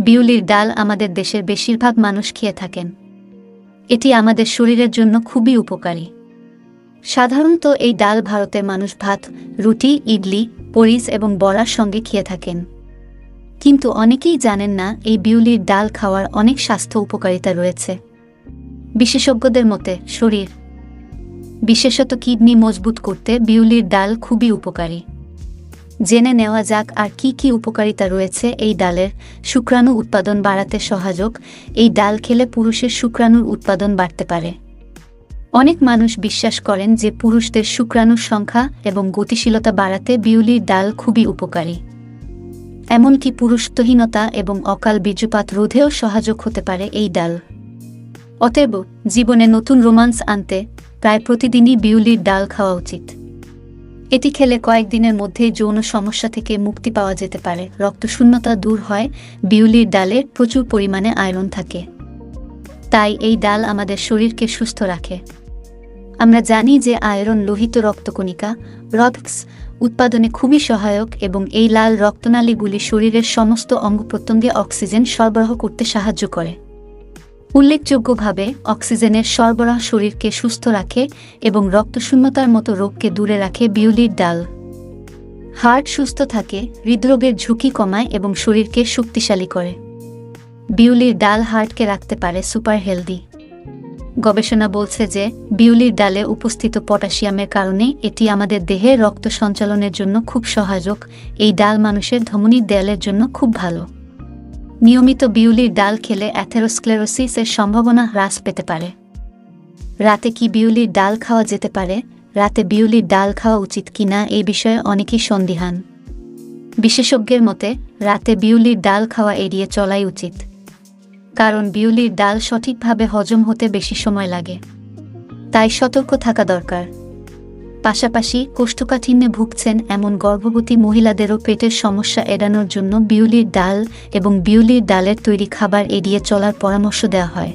বিউলির ডাল আমাদের দেশের বেশিরভাগ মানুষ খেয়ে থাকেন। এটি আমাদের শরীরের জন্য খুবই উপকারী। সাধারণত এই ডাল ভারতের মানুষ ভাত, রুটি, ইডলি, পরিস এবং বড়ার সঙ্গে খেয়ে থাকেন। কিন্তু অনেকেই জানেন না এই বিউলির ডাল খাওয়ার অনেক স্বাস্থ্য উপকারিতা রয়েছে। বিশেষজ্ঞদের মতে, শরীর, বিশেষত কিডনি মজবুত করতে বিউলির ডাল খুবই উপকারী। জেনে নেওয়া যাক আর কি কি উপকারিতা রয়েছে এই ডালের শুক্রাণু উৎপাদন বাড়াতে সহায়ক। এই ডাল খেলে পুরুষের শুক্রাণুর উৎপাদন বাড়তে পারে। অনেক মানুষ বিশ্বাস করেন যে পুরুষদের শুক্রাণুর সংখ্যা এবং গতিশীলতা বাড়াতে বিউলির ডাল খুবই উপকারী। এমনকি পুরুষত্বহীনতা এবং অকাল বীর্যপাত রোধেও সহায়ক হতে পারে এই ডাল। অতএব জীবনে নতুন রোমান্স আনতে প্রায় প্রতিদিনই বিউলির ডাল খাওয়া উচিত। এটি খেলে কয়েকদিনের মধ্যে যৌন সমস্যা থেকে মুক্তি পাওয়া যেতে পারে। রক্তশূন্যতা দূর হয়, বিউলির ডালে প্রচুর পরিমাণে আয়রন থাকে। তাই এই ডাল আমাদের শরীরকে সুস্থ রাখে। আমরা জানি যে আয়রন লোহিত রক্তকণিকা রক্স উৎপাদনে খুবই সহায়ক এবং এই লাল রক্তনালীগুলি শরীরের সমস্ত অঙ্গ প্রত্যঙ্গে অক্সিজেন সরবরাহ করতে সাহায্য করে। উল্লেখযোগ্যভাবে, অক্সিজেনের সরবরাহ শরীরকে সুস্থ রাখে এবং রক্তশূন্যতার মতো রোগকে দূরে রাখে বিউলির ডাল। হার্ট সুস্থ থাকে, হৃদরোগের ঝুঁকি কমায় এবং শরীরকে শক্তিশালী করে। বিউলির ডাল হার্টকে রাখতে পারে সুপার হেলদি। গবেষণা বলছে যে, বিউলির ডালে উপস্থিত পটাশিয়ামের কারণে এটি আমাদের দেহে রক্ত সঞ্চালনের জন্য খুব সহায়ক, এই ডাল মানুষের ধমনির দেয়ালের জন্য খুব ভালো। নিয়মিত বিউলির ডাল খেলে অ্যাথেরোস্ক্লেরোসিসের সম্ভাবনা হ্রাস পেতে পারে। রাতে কি বিউলির ডাল খাওয়া যেতে পারে? রাতে বিউলির ডাল খাওয়া উচিত কিনা এই বিষয়ে অনেকেই সন্দিহান। বিশেষজ্ঞের মতে, রাতে বিউলির ডাল খাওয়া এড়িয়ে চলাই উচিত। কারণ বিউলির ডাল সঠিকভাবে হজম হতে বেশি সময় লাগে। তাই সতর্ক থাকা দরকার। পাশাপাশি কোষ্ঠকাঠিন্যে ভুগছেন এমন গর্ভবতী মহিলাদেরও পেটের সমস্যা এড়ানোর জন্য বিউলির ডাল এবং বিউলির ডালের তৈরি খাবার এড়িয়ে চলার পরামর্শ দেওয়া হয়।